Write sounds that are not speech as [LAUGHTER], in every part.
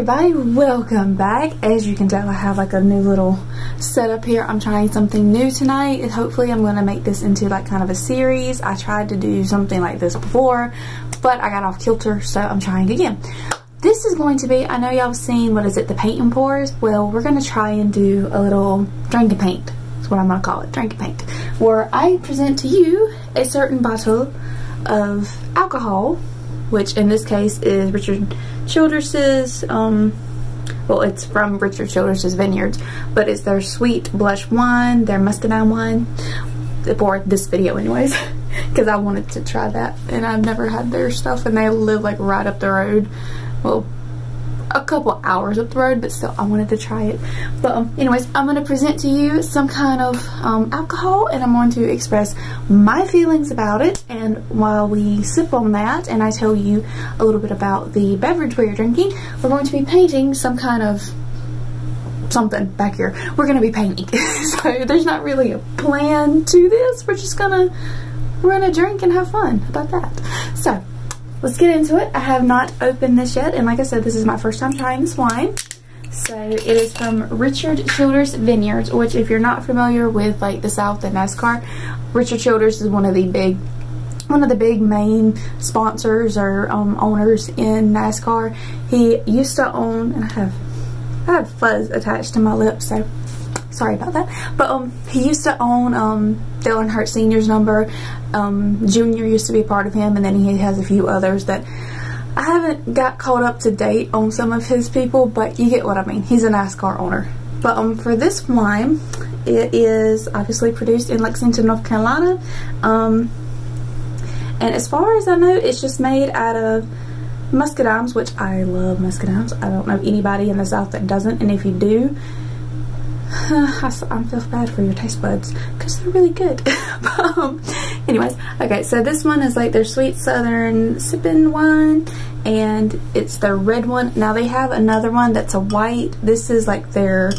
everybody, welcome back. As you can tell, I have like a new little setup here. I'm trying something new tonight. and Hopefully I'm to make this into like kind of a series. I tried to do something like this before, but I got off kilter, so I'm trying again. This is going to be, I know y'all have seen, what is it, the paint and pours? Well, we're to try and do a little drink and paint. That's what I'm to call it, drink and paint. Where I present to you a certain bottle of alcohol, which in this case is Richard Childress's, um, well, it's from Richard Childress's Vineyards, but it's their sweet blush wine, their muscadine wine, for this video anyways, [LAUGHS] because I wanted to try that, and I've never had their stuff, and they live like right up the road, well, a couple hours up the road, but still, I wanted to try it. But um, anyways, I'm going to present to you some kind of um, alcohol, and I'm going to express my feelings about it. And while we sip on that, and I tell you a little bit about the beverage we're drinking, we're going to be painting some kind of something back here. We're going to be painting. [LAUGHS] so there's not really a plan to this. We're just going to, we're going to drink and have fun How about that. So let's get into it. I have not opened this yet, and like I said, this is my first time trying this wine. So it is from Richard Childress Vineyards, which if you're not familiar with like the South and NASCAR, Richard Childress is one of the big one of the big main sponsors or um, owners in NASCAR. He used to own, and I have I have fuzz attached to my lips, so sorry about that. But um, he used to own um, Earnhardt Sr.'s number. Um, Junior used to be a part of him, and then he has a few others that I haven't got caught up to date on some of his people, but you get what I mean. He's a NASCAR owner. But um, for this wine, it is obviously produced in Lexington, North Carolina. Um, and as far as I know, it's just made out of muscadines, which I love muscadines. I don't know anybody in the South that doesn't, and if you do, [SIGHS] I, feel bad for your taste buds because they're really good. [LAUGHS] um, anyways, okay, so this one is like their sweet southern sipping wine and it's the red one. Now they have another one that's a white. This is like their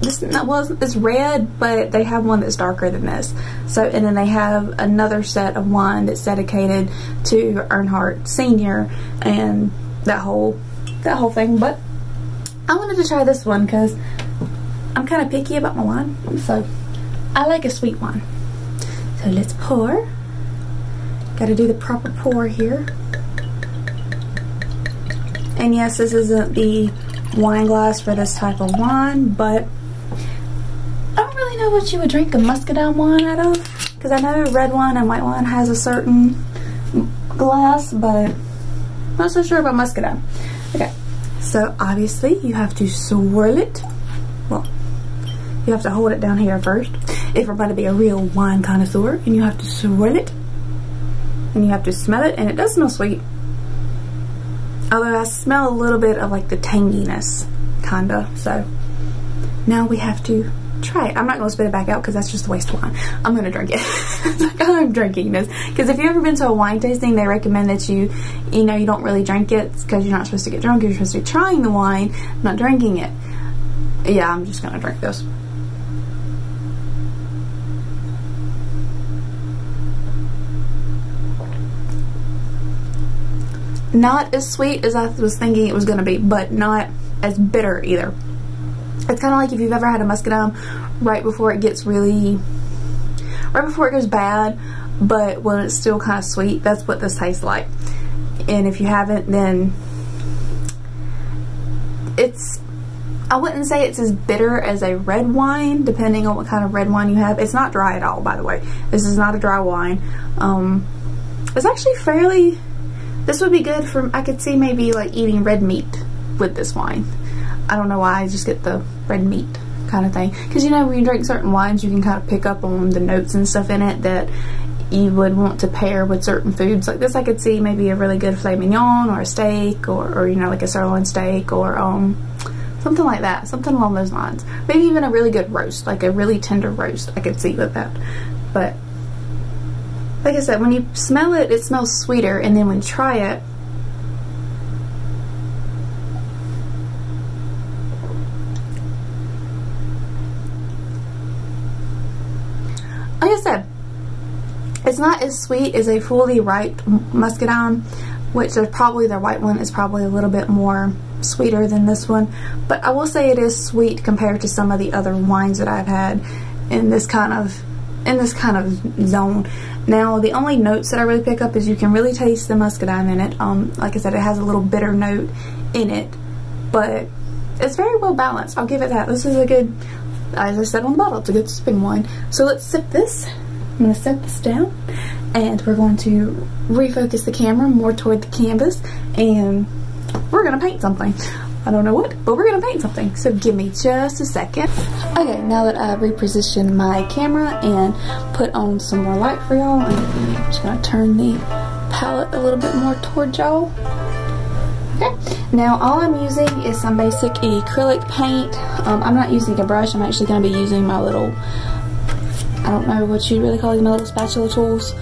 this well it's red but they have one that's darker than this so and then they have another set of wine that's dedicated to Earnhardt Senior and that whole that whole thing but I wanted to try this one because I'm kind of picky about my wine, so I like a sweet wine. So let's pour. Got to do the proper pour here. And yes, this isn't the wine glass for this type of wine, but I don't really know what you would drink a muscadine wine out of. Because I know red wine and white wine has a certain glass, but I'm not so sure about muscadine. Okay, so obviously you have to swirl it. You have to hold it down here first if we're going to be a real wine connoisseur. And you have to swirl it. And you have to smell it. And it does smell sweet. Although I smell a little bit of like the tanginess. Kinda. So now we have to try it. I'm not going to spit it back out because that's just a waste of wine. I'm going to drink it. [LAUGHS] like I'm drinking this. Because if you've ever been to a wine tasting, they recommend that you, you know, you don't really drink it because you're not supposed to get drunk. You're supposed to be trying the wine, not drinking it. Yeah, I'm just to drink this. Not as sweet as I was thinking it was going to be, but not as bitter either. It's kind of like if you've ever had a muscadine right before it gets really, right before it goes bad, but when it's still kind of sweet, that's what this tastes like. And if you haven't, then it's, I wouldn't say it's as bitter as a red wine, depending on what kind of red wine you have. It's not dry at all, by the way. This is not a dry wine. Um, it's actually fairly this would be good for, I could see maybe like eating red meat with this wine. I don't know why, I just get the red meat kind of thing. Because you know, when you drink certain wines, you can kind of pick up on the notes and stuff in it that you would want to pair with certain foods. Like this, I could see maybe a really good filet mignon or a steak or, or you know, like a sirloin steak or um, something like that. Something along those lines. Maybe even a really good roast, like a really tender roast I could see with that. But like I said, when you smell it, it smells sweeter, and then when you try it, like I said, it's not as sweet as a fully ripe muscadine, which is probably their white one is probably a little bit more sweeter than this one. But I will say it is sweet compared to some of the other wines that I've had in this kind of in this kind of zone. Now, the only notes that I really pick up is you can really taste the muscadine in it. Um, like I said, it has a little bitter note in it, but it's very well balanced. I'll give it that. This is a good, as I said on the bottle, it's a good sipping wine. So let's sip this. I'm going to set this down and we're going to refocus the camera more toward the canvas and we're going to paint something. I don't know what, but we're gonna paint something. So give me just a second. Okay, now that I've repositioned my camera and put on some more light for y'all, I'm just gonna turn the palette a little bit more toward y'all. Okay, now all I'm using is some basic acrylic paint. Um, I'm not using a brush, I'm actually gonna be using my little, I don't know what you really call these, my little spatula tools. [LAUGHS]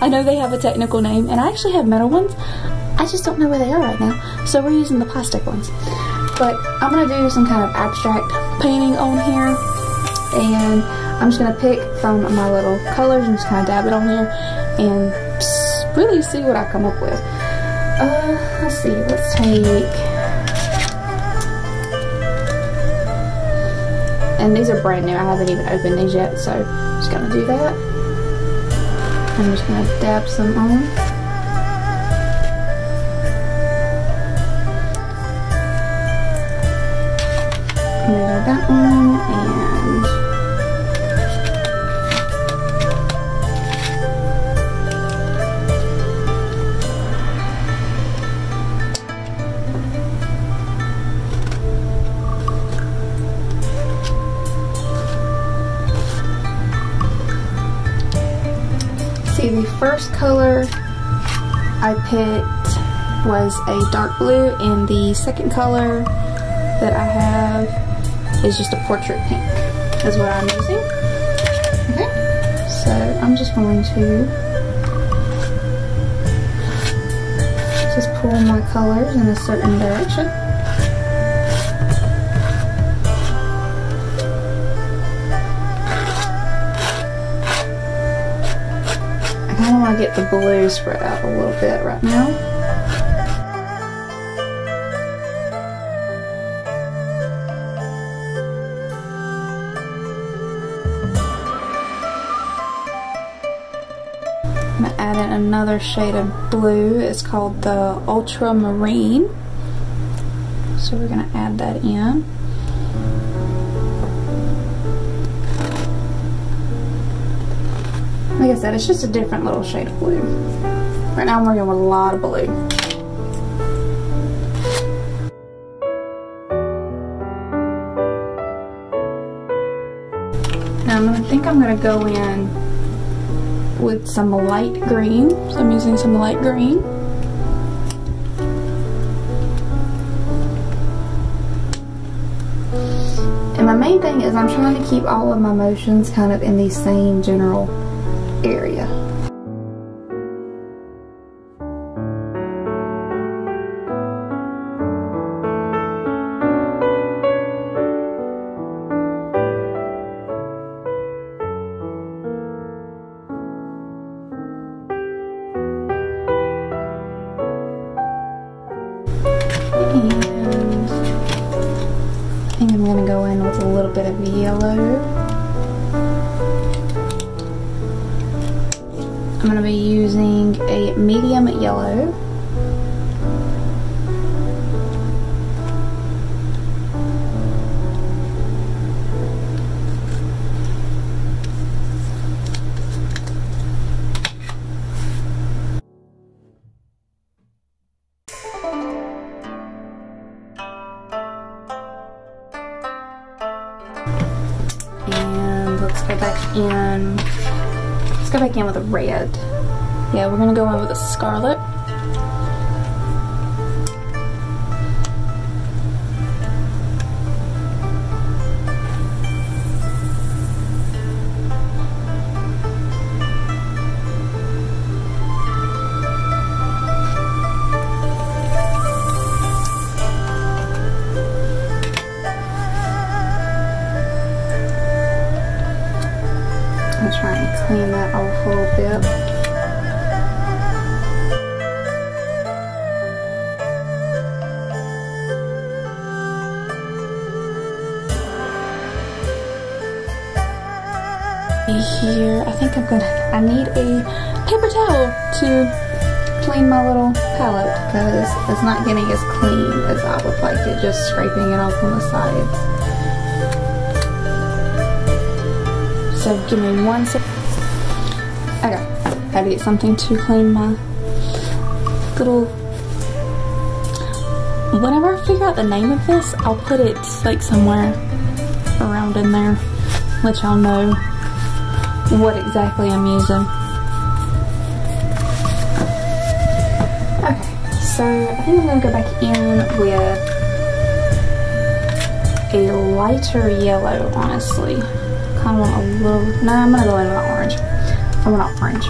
I know they have a technical name, and I actually have metal ones. I just don't know where they are right now. So we're using the plastic ones. But I'm going to do some kind of abstract painting on here. And I'm just going to pick from my little colors and just kind of dab it on here. And really see what I come up with. Uh, let's see. Let's take... And these are brand new. I haven't even opened these yet. So I'm just going to do that. I'm just going to dab some on. That one and See the first color I picked was a dark blue and the second color that I have is just a portrait pink is what I'm using. Okay, so I'm just going to just pull my colors in a certain direction. I kind of want to get the blue spread out a little bit right now. Another shade of blue. It's called the Ultramarine. So we're going to add that in. Like I said, it's just a different little shade of blue. Right now I'm working with a lot of blue. Now I'm going to think I'm going to go in with some light green. So I'm using some light green. And my main thing is I'm trying to keep all of my motions kind of in the same general area. I'm going to be using a medium yellow. Go back in with a red. Yeah, we're gonna go in with a scarlet. Paper towel to clean my little palette because it's not getting as clean as I would like it, just scraping it off on the sides. So give me one second. Okay, gotta get something to clean my little whenever I figure out the name of this, I'll put it like somewhere around in there, let y'all know what exactly I'm using. So I think I'm gonna go back in with a lighter yellow, honestly. Kind of want a little, no, I'm gonna go in with orange. I want orange.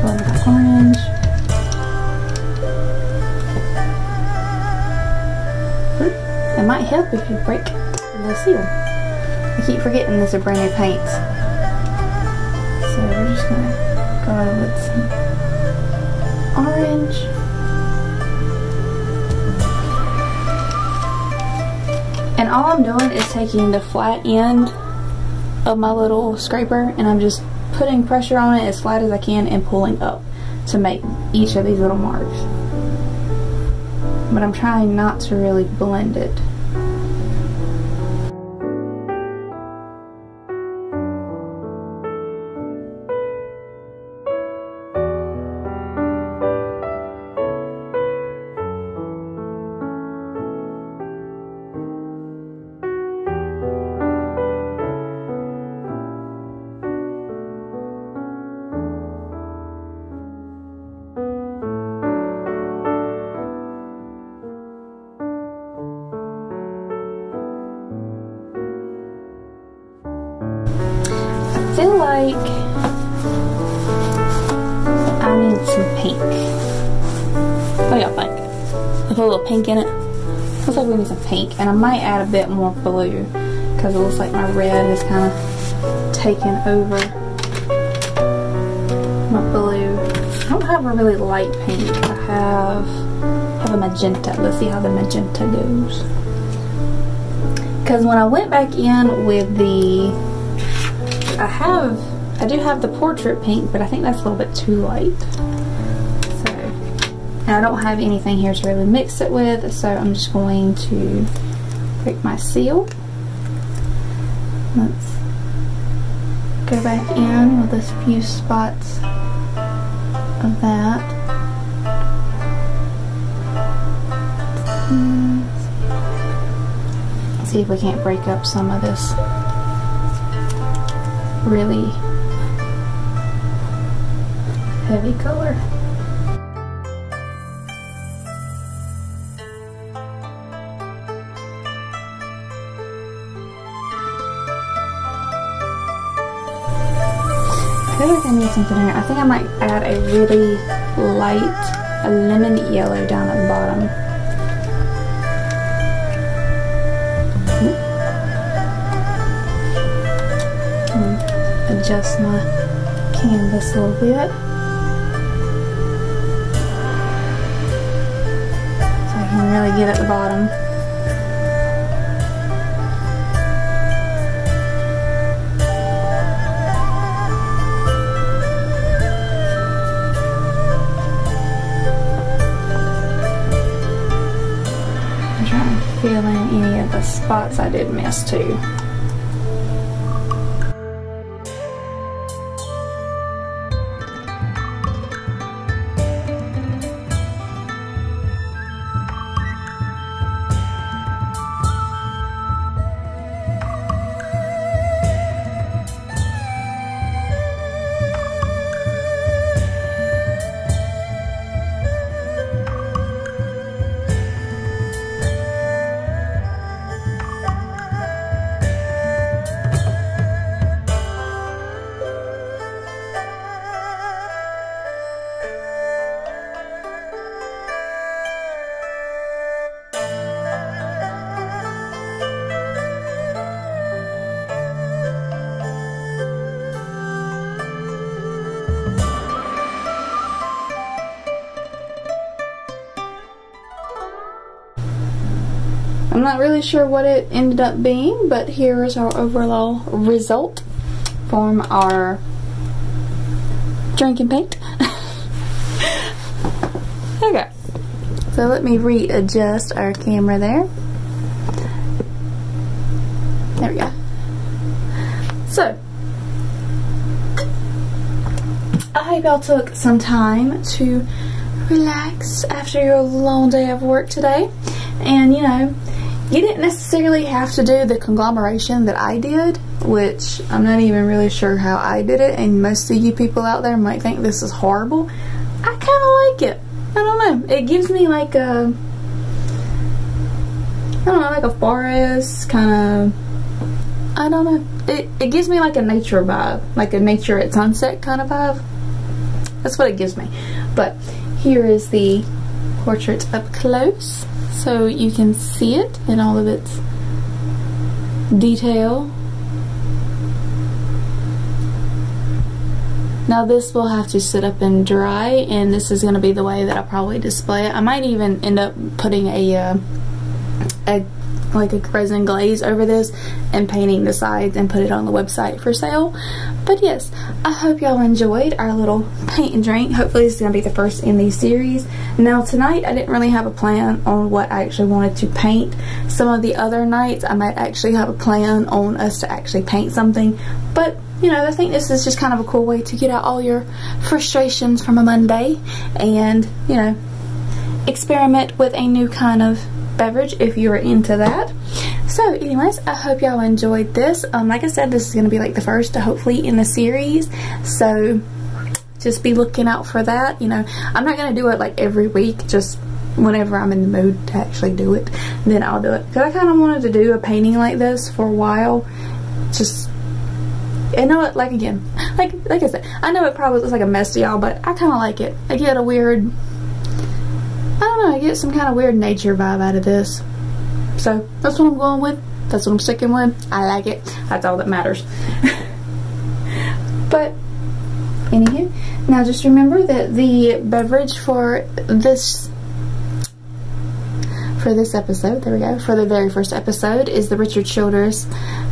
Go in with orange. It might help if you break the seal. I keep forgetting these are brand new paints. So we're just gonna go in with some orange. And all I'm doing is taking the flat end of my little scraper and I'm just putting pressure on it as flat as I can and pulling up to make each of these little marks. But I'm trying not to really blend it. Pink. What do y'all think? With a little pink in it? Looks like we need some pink. And I might add a bit more blue because it looks like my red is kind of taking over my blue. I don't have a really light pink. I have, have a magenta. Let's see how the magenta goes. Because when I went back in with the I have, I do have the portrait pink, but I think that's a little bit too light. And I don't have anything here to really mix it with, so I'm just going to break my seal. Let's go back in with a few spots of that. Hmm. See if we can't break up some of this really heavy color. Feel like I need something here. I think I might add a really light, a lemon yellow down at the bottom. Hmm. adjust my canvas a little bit. So I can really get at the bottom. Fill in any of the spots I did miss too. I'm not really sure what it ended up being, but here is our overall result from our drinking paint. [LAUGHS] okay. So let me readjust our camera there. There we go. So, I hope y'all took some time to relax after your long day of work today. And, you know, you didn't necessarily have to do the conglomeration that I did, which I'm not even really sure how I did it, and most of you people out there might think this is horrible. I kind of like it. I don't know. It gives me like a, I don't know, like a forest kind of, I don't know. It, it gives me like a nature vibe, like a nature at sunset kind of vibe. That's what it gives me. But here is the portrait up close so you can see it in all of its detail. Now this will have to sit up and dry and this is going to be the way that I'll probably display it. I might even end up putting a, uh, a like a resin glaze over this and painting the sides and put it on the website for sale. But yes, I hope y'all enjoyed our little paint and drink. Hopefully this is going to be the first in these series. Now tonight I didn't really have a plan on what I actually wanted to paint. Some of the other nights I might actually have a plan on us to actually paint something. But you know, I think this is just kind of a cool way to get out all your frustrations from a Monday and, you know, experiment with a new kind of beverage if you're into that. So anyways, I hope y'all enjoyed this. Um, like I said, this is going to be like the first hopefully in the series. So just be looking out for that. You know, I'm not going to do it like every week, just whenever I'm in the mood to actually do it, then I'll do it. Because I kind of wanted to do a painting like this for a while. Just, I know it, like again, [LAUGHS] like like I said, I know it probably looks like a mess to y'all, but I kind of like it. I get a weird know, I get some kind of weird nature vibe out of this. So that's what I'm going with. That's what I'm sticking with. I like it. That's all that matters. [LAUGHS] but anywho, now just remember that the beverage for this for this episode, there we go, for the very first episode is the Richard Childress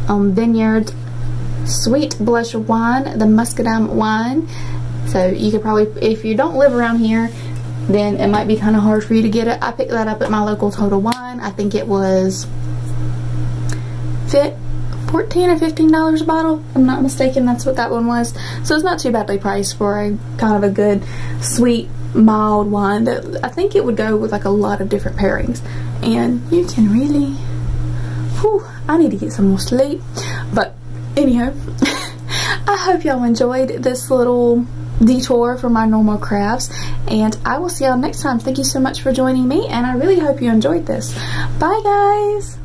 um, Vineyard Sweet Blush Wine, the Muscadine wine. So you could probably, if you don't live around here, then it might be kind of hard for you to get it. I picked that up at my local Total Wine. I think it was fit 14 or 15 dollars a bottle I'm not mistaken that's what that one was so it's not too badly priced for a kind of a good sweet mild wine that I think it would go with like a lot of different pairings and you can really whew, I need to get some more sleep but anyhow [LAUGHS] I hope y'all enjoyed this little detour from my normal crafts and I will see y'all next time. Thank you so much for joining me and I really hope you enjoyed this. Bye guys!